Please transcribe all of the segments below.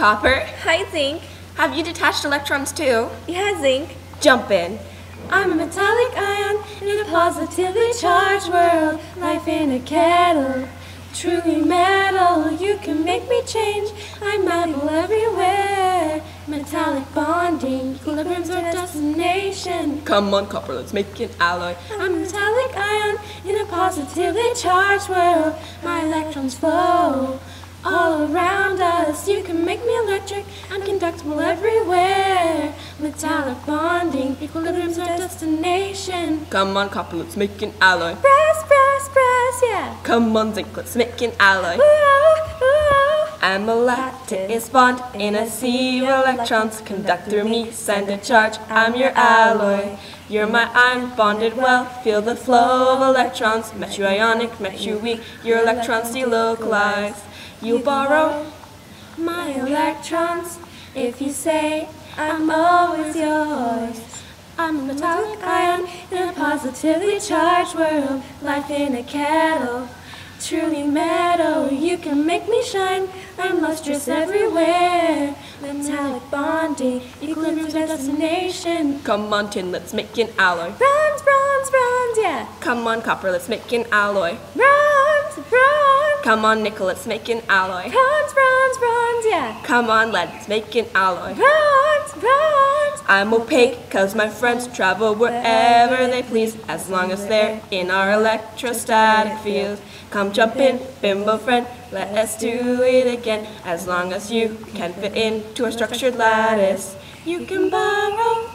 copper. Hi, zinc. Have you detached electrons too? Yeah, zinc. Jump in. I'm a metallic ion in a positively charged world. Life in a kettle. Truly metal, you can make me change. I'm metal everywhere. Metallic bonding, equilibrium's our destination. Come on, copper, let's make an alloy. I'm a metallic ion in a positively charged world. My electrons flow all around us. You can make me electric. I'm conductible everywhere. Metallic bonding, equilibrium's our destination. Come on, copper, let's make an alloy. Brass, brass, brass, yeah. Come on, zinc, let's make an alloy. Ooh, ooh. I'm a lattice bond in a sea of electrons. Conduct through me, send a charge. I'm your alloy. You're my iron bonded well. Feel the flow of electrons. Met you ionic, met you weak. Your electrons delocalized. You borrow My electrons, if you say I'm always yours. I'm a metallic ion in a positively charged world. Life in a kettle, truly metal. You can make me shine. I'm lustrous everywhere. Metallic bonding, destination. Come on, tin, let's make an alloy. Bronze, bronze, bronze, yeah. Come on, copper, let's make an alloy. Bronze, bronze, Come on, nickel, let's make an alloy. bronze, bronze, bronze, yeah. Come on, lead, let's make an alloy. Bronze, bronze. I'm opaque, cause my friends travel wherever they please, as long as they're in our electrostatic field. Come jump in, bimbo friend, let us do it again, as long as you can fit into a structured lattice. You can borrow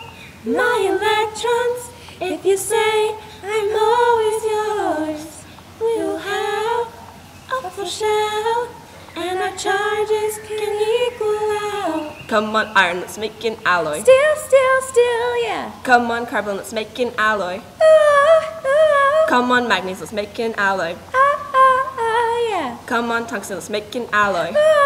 my electrons if you say I'm always yours. We'll have a full shell and our charges can equal out. Come on, iron, let's make an alloy. Steel, steel, steel, yeah. Come on, carbon, let's make an alloy. Ooh, ooh. Come on, manganese, let's make an alloy. Ah, ah, ah, yeah. Come on, tungsten, let's make an alloy. Ah,